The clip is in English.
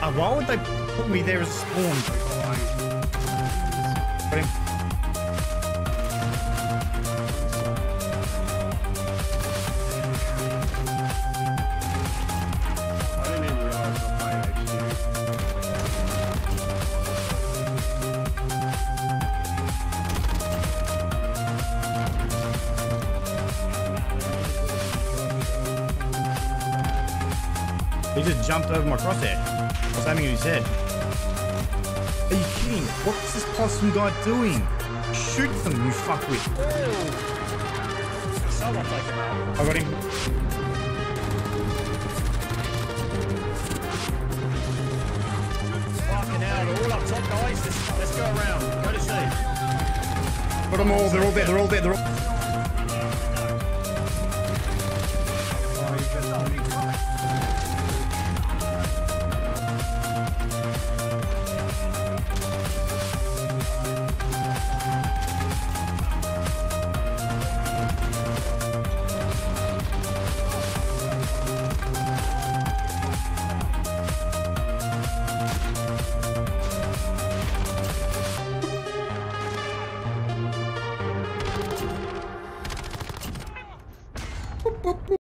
Uh, why would they put me there as a spawn? He just jumped over my crosshair. I was aiming at his head. Are you kidding? What's this possum guy doing? Shoot them, you fuckwit. Someone take him out. I got him. Fucking hell, they're all up top, guys. Let's, let's go around. Go to C. Got them all. They're all there. They're all there. They're all... boop, boop.